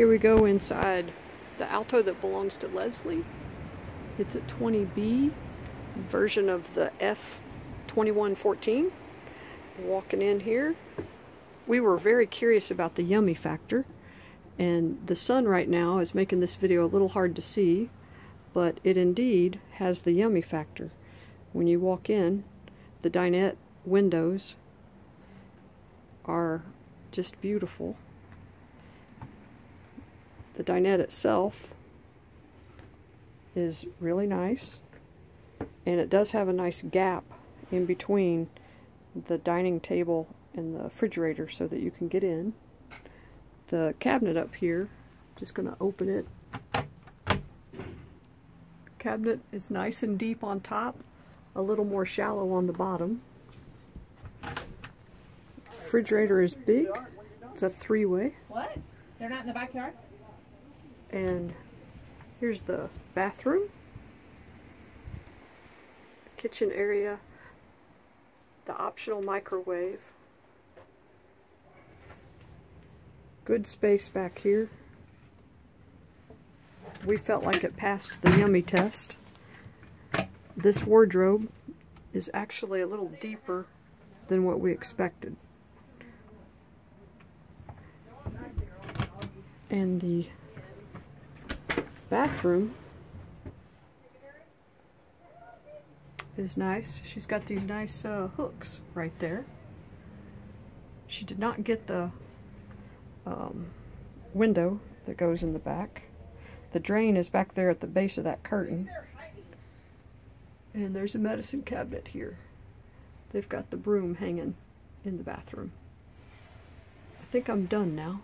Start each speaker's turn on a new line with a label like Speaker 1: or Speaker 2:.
Speaker 1: Here we go inside the Alto that belongs to Leslie. It's a 20B version of the F2114. Walking in here. We were very curious about the yummy factor and the sun right now is making this video a little hard to see but it indeed has the yummy factor. When you walk in, the dinette windows are just beautiful. The dinette itself is really nice and it does have a nice gap in between the dining table and the refrigerator so that you can get in. The cabinet up here, just going to open it. Cabinet is nice and deep on top, a little more shallow on the bottom. The refrigerator is big. It's a three-way.
Speaker 2: What? They're not in the backyard?
Speaker 1: And here's the bathroom. Kitchen area. The optional microwave. Good space back here. We felt like it passed the yummy test. This wardrobe is actually a little deeper than what we expected. And the bathroom is nice. She's got these nice uh, hooks right there. She did not get the um, window that goes in the back. The drain is back there at the base of that curtain. And there's a medicine cabinet here. They've got the broom hanging in the bathroom. I think I'm done now.